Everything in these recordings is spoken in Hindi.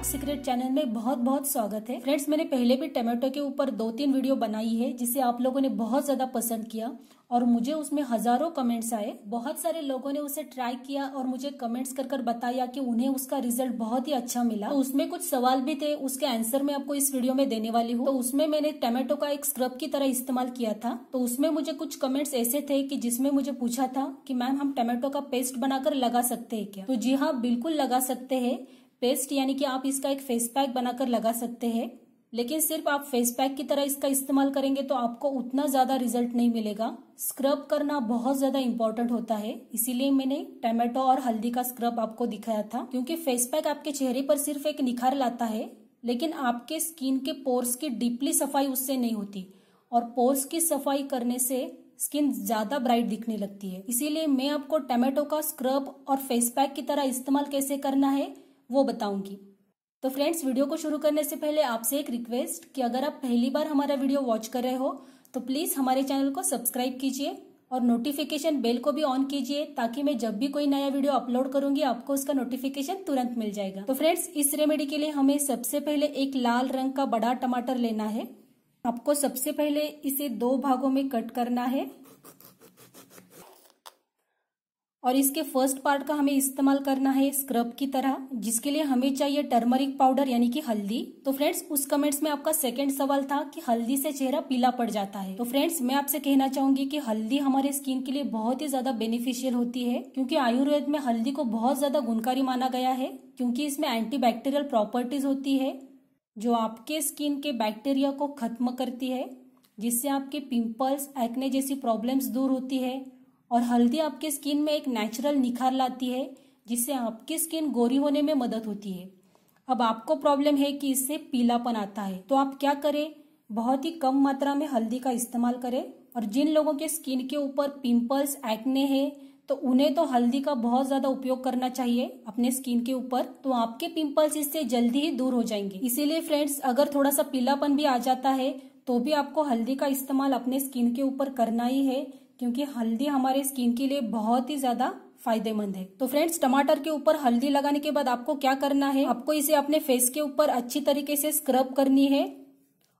डार्क सीक्रेट चैनल में बहुत बहुत स्वागत है। फ्रेंड्स, मैंने पहले भी टमाटो के ऊपर दो तीन वीडियो बनाई है, जिसे आप लोगों ने बहुत ज़्यादा पसंद किया और मुझे उसमें हज़ारों कमेंट्स आए। बहुत सारे लोगों ने उसे ट्राई किया और मुझे कमेंट्स कर कर बताया कि उन्हें उसका रिज़ल्ट बहुत ही अच्छा मिला। तो उसमें कुछ सवाल भी थे, उसके आंसर मैं आपको इस वीडियो में देने वाली हूँ। तो उसमें मैंने टमाटो का एक स्क्रब की तरह इस्तेमाल किया था। तो उसमें मुझे कुछ कमेंट्स ऐसे थे कि जिसमें मुझे पूछा था कि, मैम, हम टमाटो का पेस्ट बनाकर लगा सकते हैं क्या? तो जी हाँ बिल्कुल लगा सकते हैं। पेस्ट, यानी कि आप इसका एक फेस पैक बनाकर लगा सकते हैं। लेकिन सिर्फ़ आप फेस पैक की तरह इसका इस्तेमाल करेंगे तो आपको उतना ज़्यादा रिज़ल्ट नहीं मिलेगा। स्क्रब करना बहुत ज़्यादा इंपॉर्टेंट होता है। इसीलिए मैंने टमाटो और हल्दी का स्क्रब आपको दिखाया था। क्योंकि फेस पैक आपके चेहरे पर सिर्फ़ एक निखार लाता है, लेकिन आपके स्किन के पोर्स की डीपली सफ़ाई उससे नहीं होती। और पोर्स की सफ़ाई करने से स्किन ज़्यादा ब्राइट दिखने लगती है। इसीलिए मैं आपको टमाटो का स्क्रब और फेस पैक की तरह इस्तेमाल कैसे करना है वो बताऊँगी। तो फ्रेंड्स वीडियो को शुरू करने से पहले आपसे एक रिक्वेस्ट कि अगर आप पहली बार हमारा वीडियो वॉच कर रहे हो तो प्लीज़ हमारे चैनल को सब्सक्राइब कीजिए और नोटिफिकेशन बेल को भी ऑन कीजिए ताकि मैं जब भी कोई नया वीडियो अपलोड करूँगी, आपको उसका नोटिफिकेशन तुरंत मिल जाएगा। तो फ्रेंड्स इस रेमेडी के लिए हमें सबसे पहले एक लाल रंग का बड़ा टमाटर लेना है। आपको सबसे पहले इसे दो भागों में कट करना है। और इसके फ़र्स्ट पार्ट का हमें इस्तेमाल करना है स्क्रब की तरह, जिसके लिए हमें चाहिए टर्मरिक पाउडर यानी कि हल्दी। तो फ्रेंड्स उस कमेंट्स में आपका सेकंड सवाल था कि हल्दी से चेहरा पीला पड़ जाता है। तो फ्रेंड्स मैं आपसे कहना चाहूँगी कि हल्दी हमारे स्किन के लिए बहुत ही ज़्यादा बेनिफिशियल होती है, क्योंकि आयुर्वेद में हल्दी को बहुत ज़्यादा गुणकारी माना गया है, क्योंकि इसमें एंटीबैक्टीरियल प्रॉपर्टीज़ होती है, जो आपके स्किन के बैक्टीरिया को खत्म करती है, जिससे आपके पिंपल्स एक्ने जैसी प्रॉब्लम्स दूर होती है। और हल्दी आपके स्किन में एक नेचुरल निखार लाती है, जिससे आपकी स्किन गोरी होने में मदद होती है। अब आपको प्रॉब्लम है कि इससे पीलापन आता है तो आप क्या करें? बहुत ही कम मात्रा में हल्दी का इस्तेमाल करें। और जिन लोगों के स्किन के ऊपर पिंपल्स एक्ने है तो उन्हें तो हल्दी का बहुत ज़्यादा उपयोग करना चाहिए अपने स्किन के ऊपर तो आपके पिंपल्स इससे जल्दी ही दूर हो जाएँगे। इसीलिए फ्रेंड्स अगर थोड़ा सा पीलापन भी आ जाता है तो भी आपको हल्दी का इस्तेमाल अपने स्किन के ऊपर करना ही है। क्योंकि हल्दी हमारे स्किन के लिए बहुत ही ज़्यादा फ़ायदेमंद है। तो फ्रेंड्स टमाटर के ऊपर हल्दी लगाने के बाद आपको क्या करना है? आपको इसे अपने फेस के ऊपर अच्छी तरीके से स्क्रब करनी है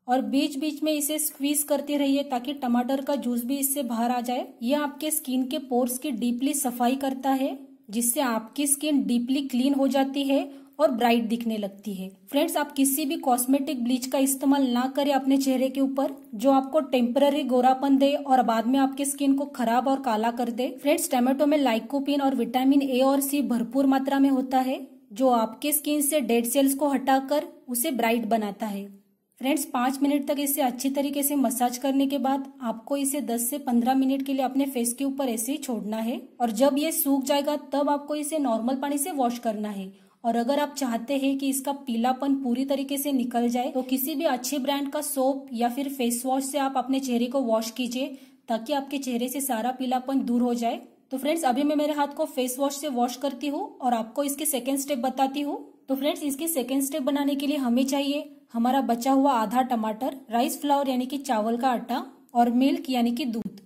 और बीच बीच में इसे स्क्वीज करते रहिए ताकि टमाटर का जूस भी इससे बाहर आ जाए। यह आपके स्किन के पोर्स की डीपली सफ़ाई करता है, जिससे आपकी स्किन डीपली क्लीन हो जाती है और ब्राइट दिखने लगती है। फ्रेंड्स आप किसी भी कॉस्मेटिक ब्लीच का इस्तेमाल ना करें अपने चेहरे के ऊपर, जो आपको टेम्पररी गोरापन दे और बाद में आपके स्किन को खराब और काला कर दे। फ्रेंड्स टमाटो में लाइकोपिन और विटामिन ए और सी भरपूर मात्रा में होता है, जो आपके स्किन से डेड सेल्स को हटाकर उसे ब्राइट बनाता है। फ्रेंड्स पाँच मिनट तक इसे अच्छी तरीके से मसाज करने के बाद आपको इसे 10 से 15 मिनट के लिए अपने फेस के ऊपर ऐसे ही छोड़ना है। और जब ये सूख जाएगा, तब आपको इसे नॉर्मल पानी से वॉश करना है। और अगर आप चाहते हैं कि इसका पीलापन पूरी तरीके से निकल जाए तो किसी भी अच्छे ब्रांड का सोप या फिर फेस वॉश से आप अपने चेहरे को वॉश कीजिए, ताकि आपके चेहरे से सारा पीलापन दूर हो जाए। तो फ्रेंड्स अभी मैं मेरे हाथ को फेस वॉश से वॉश करती हूँ और आपको इसके सेकेंड स्टेप बताती हूँ। तो फ्रेंड्स इसके सेकेंड स्टेप बनाने के लिए हमें चाहिए हमारा बचा हुआ आधा टमाटर राइस फ्लावर यानी कि चावल का आटा और मिल्क यानी कि दूध।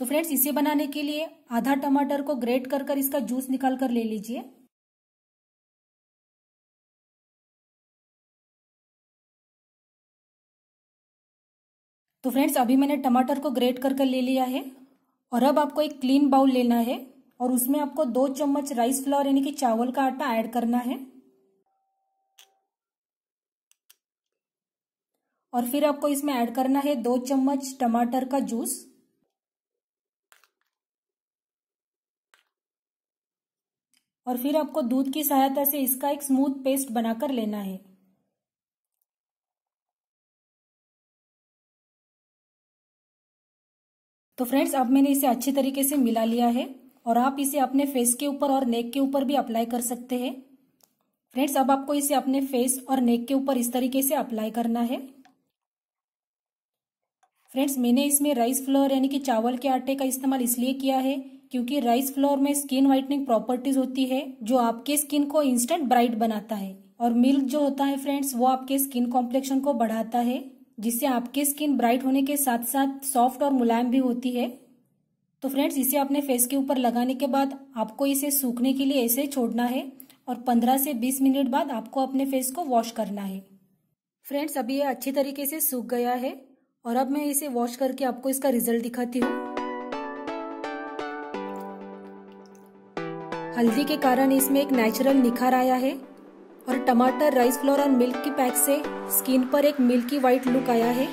तो फ्रेंड्स इसे बनाने के लिए आधा टमाटर को ग्रेट कर कर इसका जूस निकाल कर ले लीजिए। तो फ्रेंड्स, अभी मैंने टमाटर को ग्रेट कर कर ले लिया है और अब आपको एक क्लीन बाउल लेना है और उसमें आपको दो चम्मच राइस फ्लावर यानी कि चावल का आटा ऐड करना है। और फिर आपको इसमें ऐड करना है दो चम्मच टमाटर का जूस और फिर आपको दूध की सहायता से इसका एक स्मूथ पेस्ट बनाकर लेना है। तो फ्रेंड्स अब मैंने इसे अच्छी तरीके से मिला लिया है और आप इसे अपने फेस के ऊपर और नेक के ऊपर भी अप्लाई कर सकते हैं। फ्रेंड्स अब आपको इसे अपने फेस और नेक के ऊपर इस तरीके से अप्लाई करना है। फ्रेंड्स मैंने इसमें राइस फ्लोर यानी कि चावल के आटे का इस्तेमाल इसलिए किया है क्योंकि राइस फ्लोर में स्किन व्हाइटनिंग प्रॉपर्टीज़ होती है, जो आपके स्किन को इंस्टेंट ब्राइट बनाता है। और मिल्क जो होता है फ्रेंड्स वो आपके स्किन कॉम्प्लेक्शन को बढ़ाता है। जिससे आपकी स्किन ब्राइट होने के साथ साथ सॉफ्ट और मुलायम भी होती है। तो फ्रेंड्स इसे अपने फेस के ऊपर लगाने के बाद आपको इसे सूखने के लिए ऐसे छोड़ना है और 15 से 20 मिनट बाद आपको अपने फेस को वॉश करना है। फ्रेंड्स अभी ये अच्छी तरीके से सूख गया है और अब मैं इसे वॉश करके आपको इसका रिज़ल्ट दिखाती हूँ। हल्दी के कारण इसमें एक नेचुरल निखार आया है। और टमाटर राइस फ्लोर और मिल्क की पैक से स्किन पर एक मिल्की व्हाइट लुक आया है।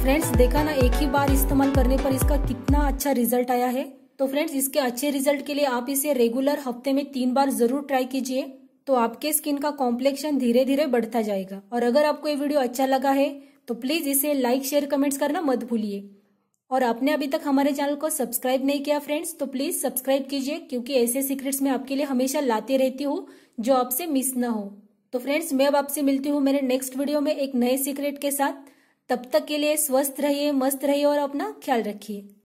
फ्रेंड्स देखा ना, एक ही बार इस्तेमाल करने पर इसका कितना अच्छा रिज़ल्ट आया है। तो फ्रेंड्स इसके अच्छे रिज़ल्ट के लिए आप इसे रेगुलर हफ़्ते में तीन बार ज़रूर ट्राई कीजिए। तो आपके स्किन का कॉम्प्लेक्शन धीरे धीरे बढ़ता जाएगा। और अगर आपको ये वीडियो अच्छा लगा है तो प्लीज़ इसे लाइक शेयर कमेंट्स करना मत भूलिए। और आपने अभी तक हमारे चैनल को सब्सक्राइब नहीं किया फ्रेंड्स तो प्लीज़ सब्सक्राइब कीजिए, क्योंकि ऐसे सीक्रेट्स मैं आपके लिए हमेशा लाते रहती हूँ, जो आपसे मिस ना हो। तो फ्रेंड्स, मैं अब आपसे मिलती हूँ मेरे नेक्स्ट वीडियो में एक नए सीक्रेट के साथ। तब तक के लिए स्वस्थ रहिए, मस्त रहिए और अपना ख्याल रखिए।